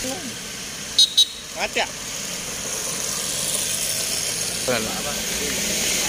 Ada. Benar.